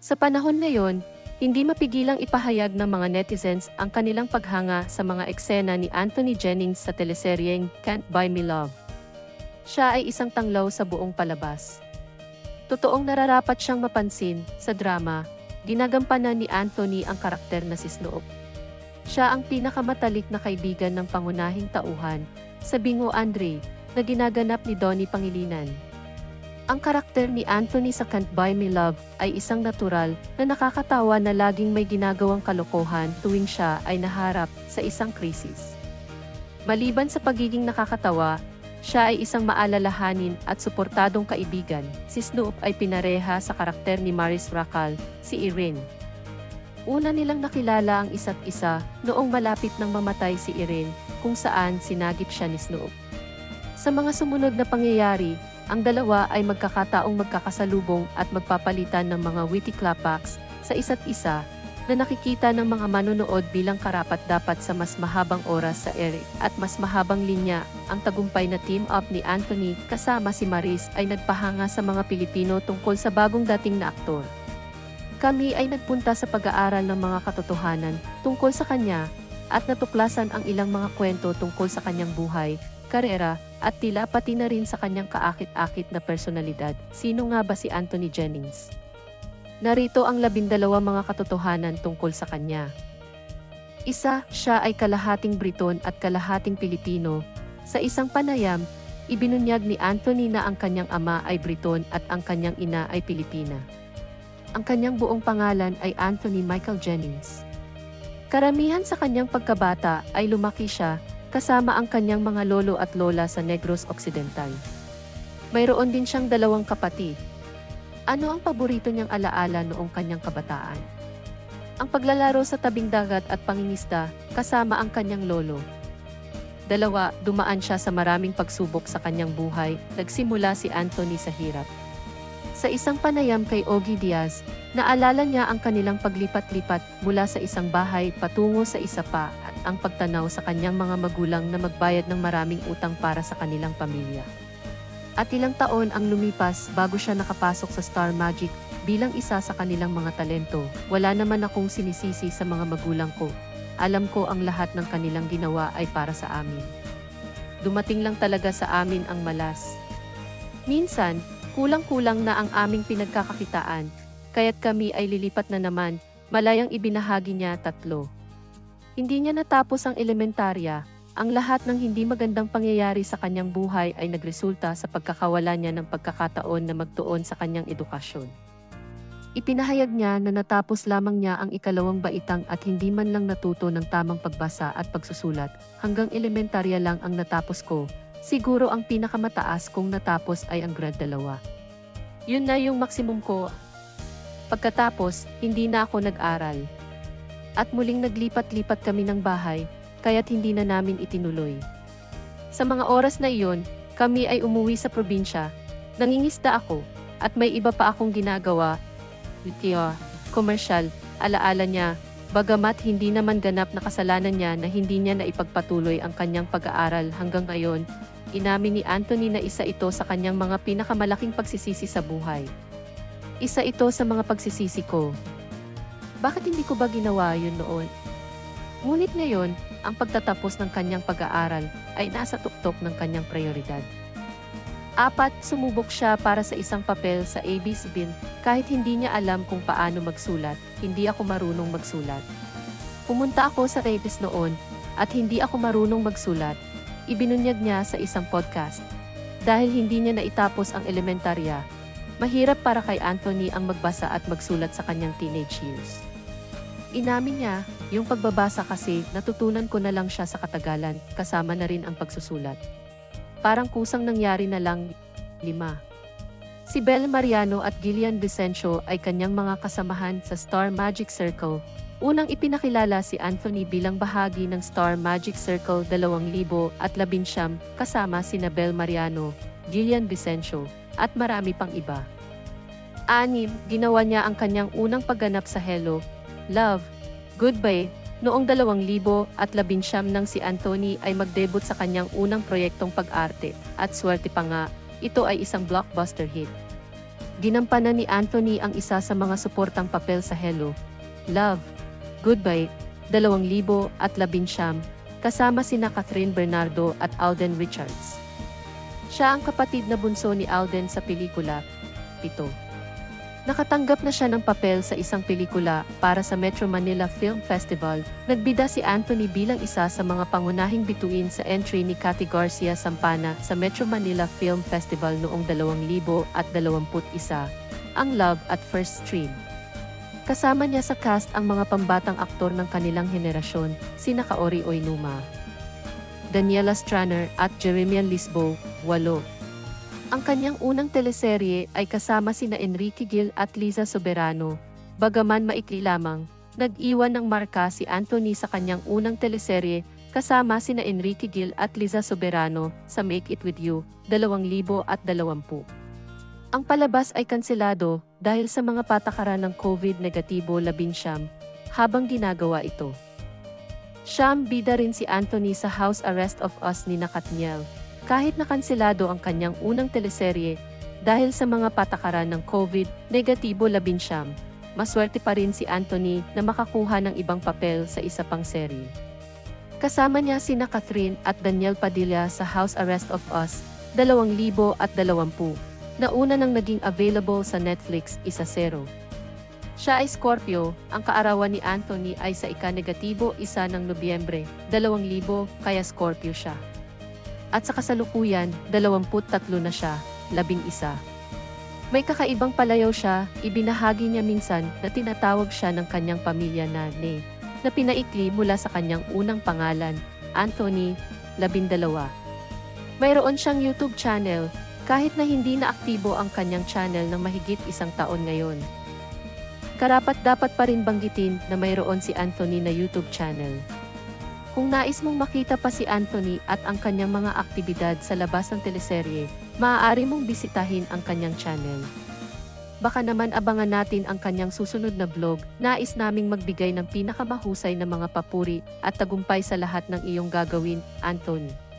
Sa panahon ngayon, hindi mapigilang ipahayag ng mga netizens ang kanilang paghanga sa mga eksena ni Anthony Jennings sa teleseryeng Can't Buy Me Love. Siya ay isang tanglaw sa buong palabas. Totoong nararapat siyang mapansin sa drama, ginagampanan ni Anthony ang karakter na si Snoop. Siya ang pinakamatalik na kaibigan ng pangunahing tauhan, sa Bingo Andre, na ginaganap ni Donnie Pangilinan. Ang karakter ni Anthony sa Can't Buy Me Love ay isang natural na nakakatawa na laging may ginagawang kalokohan tuwing siya ay naharap sa isang krisis. Maliban sa pagiging nakakatawa, siya ay isang maalalahanin at suportadong kaibigan. Si Snoop ay pinareha sa karakter ni Maris Racal, si Irene. Una nilang nakilala ang isa't isa noong malapit nang mamatay si Irene kung saan sinagip siya ni Snoop. Sa mga sumunod na pangyayari, ang dalawa ay magkakataong magkakasalubong at magpapalitan ng mga witty clapbacks sa isa't isa na nakikita ng mga manonood bilang karapat-dapat sa mas mahabang oras sa Eric at mas mahabang linya. Ang tagumpay na team up ni Anthony kasama si Maris ay nagpahanga sa mga Pilipino tungkol sa bagong dating na aktor. Kami ay nagpunta sa pag-aaral ng mga katotohanan tungkol sa kanya at natuklasan ang ilang mga kwento tungkol sa kanyang buhay, karera, at tila pati na rin sa kanyang kaakit-akit na personalidad. Sino nga ba si Anthony Jennings? Narito ang labindalawa mga katotohanan tungkol sa kanya. Isa, siya ay kalahating Briton at kalahating Pilipino. Sa isang panayam, ibinunyag ni Anthony na ang kanyang ama ay Briton at ang kanyang ina ay Pilipina. Ang kanyang buong pangalan ay Anthony Michael Jennings. Karamihan sa kanyang pagkabata ay lumaki siya kasama ang kanyang mga lolo at lola sa Negros Occidental. Mayroon din siyang dalawang kapatid. Ano ang paborito niyang alaala noong kanyang kabataan? Ang paglalaro sa tabing dagat at pangingisda kasama ang kanyang lolo. Dalawa, dumaan siya sa maraming pagsubok sa kanyang buhay, nagsimula si Anthony sa hirap. Sa isang panayam kay Ogie Diaz, naalala niya ang kanilang paglipat-lipat mula sa isang bahay patungo sa isa pa ang pagtanaw sa kanyang mga magulang na magbayad ng maraming utang para sa kanilang pamilya. At ilang taon ang lumipas bago siya nakapasok sa Star Magic bilang isa sa kanilang mga talento. Wala naman akong sinisisi sa mga magulang ko. Alam ko ang lahat ng kanilang ginawa ay para sa amin. Dumating lang talaga sa amin ang malas. Minsan, kulang-kulang na ang aming pinagkakakitaan, kaya't kami ay lilipat na naman, malayang ibinahagi niya tatlo. Hindi niya natapos ang elementarya, ang lahat ng hindi magandang pangyayari sa kanyang buhay ay nagresulta sa pagkakawala niya ng pagkakataon na magtuon sa kanyang edukasyon. Ipinahayag niya na natapos lamang niya ang ikalawang baitang at hindi man lang natuto ng tamang pagbasa at pagsusulat, hanggang elementarya lang ang natapos ko, Siguro ang pinakamataas kong natapos ay ang grade 2. Yun na yung maximum ko. Pagkatapos, hindi na ako nag-aral. At muling naglipat-lipat kami ng bahay, kaya't hindi na namin itinuloy. Sa mga oras na iyon, kami ay umuwi sa probinsya, nangingisda ako, at may iba pa akong ginagawa. Kaya, komersyal, alaala niya, bagamat hindi naman ganap na kasalanan niya na hindi niya na ipagpatuloy ang kanyang pag-aaral hanggang ngayon, Inamin ni Anthony na isa ito sa kanyang mga pinakamalaking pagsisisi sa buhay. Isa ito sa mga pagsisisi ko. Bakit hindi ko ba ginawa yun noon? Ngunit ngayon, ang pagtatapos ng kanyang pag-aaral ay nasa tuktok ng kanyang prioridad. Apat, sumubok siya para sa isang papel sa ABC Bin kahit hindi niya alam kung paano magsulat, hindi ako marunong magsulat. Pumunta ako sa Rapis noon at hindi ako marunong magsulat, ibinunyag niya sa isang podcast. Dahil hindi niya naitapos ang elementarya, mahirap para kay Anthony ang magbasa at magsulat sa kanyang teenage years. Inamin niya, yung pagbabasa kasi natutunan ko na lang siya sa katagalan, kasama na rin ang pagsusulat. Parang kusang nangyari na lang, lima. Si Bel Mariano at Gillian Vicencio ay kanyang mga kasamahan sa Star Magic Circle, Unang ipinakilala si Anthony bilang bahagi ng Star Magic Circle 2019 kasama si Nabel Mariano, Gillian Vicencio, at marami pang iba. Anim, ginawa niya ang kanyang unang pagganap sa Hello, Love, Goodbye, noong 2019 nang si Anthony ay mag-debut sa kanyang unang proyektong pag-arte, at swerte pa nga, ito ay isang blockbuster hit. ginampanan ni Anthony ang isa sa mga suportang papel sa Hello, Love, Goodbye, 2019, kasama sina Catherine Bernardo at Alden Richards. Siya ang kapatid na bunso ni Alden sa pelikula, Pito. Nakatanggap na siya ng papel sa isang pelikula para sa Metro Manila Film Festival. Nagbida si Anthony bilang isa sa mga pangunahing bituin sa entry ni Cathy Garcia Sampana sa Metro Manila Film Festival noong 2021, ang Love at First Stream. Kasama niya sa cast ang mga pambatang aktor ng kanilang henerasyon, sina Kaori Oinuma, Daniela Straner at Jeremiah Lisbo, walo. Ang kanyang unang teleserye ay kasama sina Enrique Gil at Liza Soberano. Bagaman maikli lamang, nag-iwan ng marka si Anthony sa kanyang unang teleserye kasama sina Enrique Gil at Liza Soberano sa Make It With You, 2020. Ang palabas ay kanselado dahil sa mga patakaran ng COVID-negatibo labinsyam habang ginagawa ito. Siyam bida rin si Anthony sa House Arrest of Us ni Nakatniel. Kahit nakanselado ang kanyang unang teleserye dahil sa mga patakaran ng COVID-negatibo labinsyam, maswerte pa rin si Anthony na makakuha ng ibang papel sa isa pang serye. Kasama niya sina Catherine at Daniel Padilla sa House Arrest of Us, 2020 na una nang naging available sa Netflix, isa zero. Siya ay Scorpio, ang kaarawan ni Anthony ay sa ika-negatibo isa ng Nobyembre, 2000, kaya Scorpio siya. At sa kasalukuyan, 23 na siya, labing isa. May kakaibang palayaw siya, ibinahagi niya minsan na tinatawag siya ng kanyang pamilya na Ne, na pinaikli mula sa kanyang unang pangalan, Anthony, labindalawa. Mayroon siyang YouTube channel, kahit na hindi na aktibo ang kanyang channel ng mahigit isang taon ngayon. Karapat dapat pa rin banggitin na mayroon si Anthony na YouTube channel. Kung nais mong makita pa si Anthony at ang kanyang mga aktibidad sa labas ng teleserye, maaari mong bisitahin ang kanyang channel. Baka naman abangan natin ang kanyang susunod na vlog, nais naming magbigay ng pinakamahusay na mga papuri at tagumpay sa lahat ng iyong gagawin, Anthony.